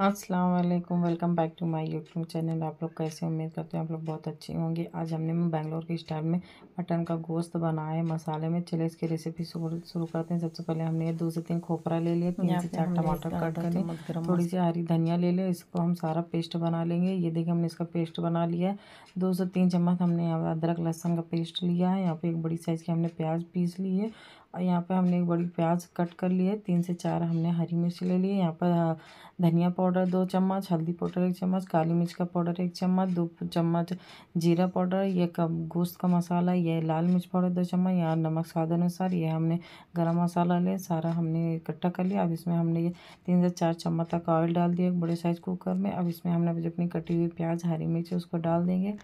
अस्सलाम वालेकुम welcome back to my YouTube channel आप लोग कैसे उम्मीद करते हैं आप लोग बहुत अच्छे होंगे। आज हमने बैंगलोर के स्टाइल में मटन का गोश्त बनाया है मसाले में। चले इसकी रेसिपी शुरू करते हैं। सबसे पहले हमने दो से तीन खोपरा ले लिया तीन से चार टमाटर कट कर लिए। थोड़ी सी हरी धनिया ले लिया इसको हम सारा पेस्ट बना लेंगे। ये देखिए हमने इसका पेस्ट बना लिया है। दो से तीन चम्मच हमने यहाँ अदरक लहसुन का पेस्ट लिया है। यहाँ पे एक बड़ी साइज़ की हमने प्याज पीस ली है। और यहाँ पे हमने एक बड़ी प्याज कट कर ली है। तीन से चार हमने हरी मिर्च ले ली है। यहाँ पर धनिया पाउडर दो चम्मच, हल्दी पाउडर एक चम्मच, काली मिर्च का पाउडर एक चम्मच, दो चम्मच जीरा पाउडर, ये गोश्त का मसाला, ये लाल मिर्च पाउडर दो चम्मच, यहाँ नमक स्वाद अनुसार ये हमने गरम मसाला ले, सारा हमने इकट्ठा कर लिया। अब इसमें हमने ये तीन से चार चम्मच तक ऑयल डाल दिया एक बड़े साइज़ कुकर में। अब इसमें हमने अपनी कटी हुई प्याज, हरी मिर्च उसको डाल देंगे।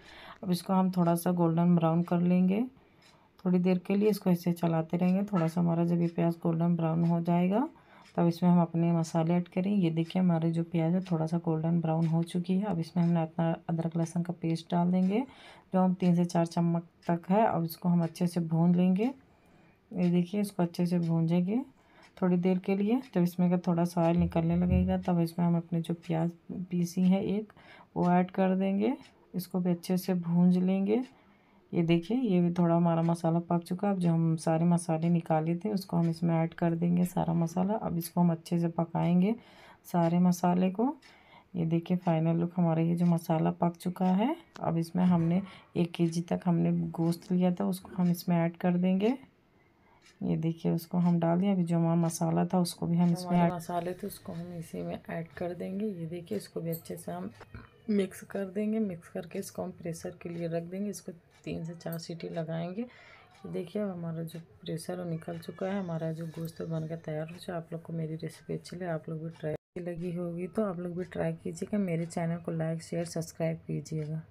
अब इसको हम थोड़ा सा गोल्डन ब्राउन कर लेंगे। थोड़ी देर के लिए इसको ऐसे चलाते रहेंगे। थोड़ा सा हमारा जब ये प्याज गोल्डन ब्राउन हो जाएगा, तब इसमें हम अपने मसाले ऐड करें ये देखिए हमारे जो प्याज है, थोड़ा सा गोल्डन ब्राउन हो चुकी है। अब इसमें हमने अपना अदरक लहसुन का पेस्ट डाल देंगे, जो हम तीन से चार चम्मच तक है। अब इसको हम अच्छे से भून लेंगे। ये देखिए, इसको अच्छे से भूंजेंगे थोड़ी देर के लिए। जब इसमें का थोड़ा सा ऑयल निकलने लगेगा, तब इसमें हम अपने जो प्याज पीसी है एक, वो ऐड कर देंगे। इसको भी अच्छे से भूंज लेंगे। ये देखिए, ये भी थोड़ा हमारा मसाला पक चुका है। अब जो हम सारे मसाले निकाले थे उसको हम इसमें ऐड कर देंगे सारा मसाला। अब इसको हम अच्छे से पकाएँगे सारे मसाले को। ये देखिए, फाइनल लुक हमारा ये जो मसाला पक चुका है, अब इसमें हमने एक केजी तक हमने गोश्त लिया था, उसको हम इसमें ऐड कर देंगे। ये देखिए उसको हम डाल दिए। अभी जो हमारा मसाला था उसको भी हम इसमें ऐड मसाले थे उसको हम इसी में ऐड कर देंगे। ये देखिए इसको भी अच्छे से हम मिक्स कर देंगे। मिक्स करके इसको हम प्रेशर के लिए रख देंगे। इसको तीन से चार सीटी लगाएँगे। देखिए अब हमारा जो प्रेशर वो निकल चुका है। हमारा जो गोश्त बनकर तैयार हो जाए आप लोग को मेरी रेसिपी अच्छी लगी आप लोग भी ट्राई लगी होगी। तो आप लोग भी ट्राई कीजिएगा। मेरे चैनल को लाइक शेयर सब्सक्राइब कीजिएगा।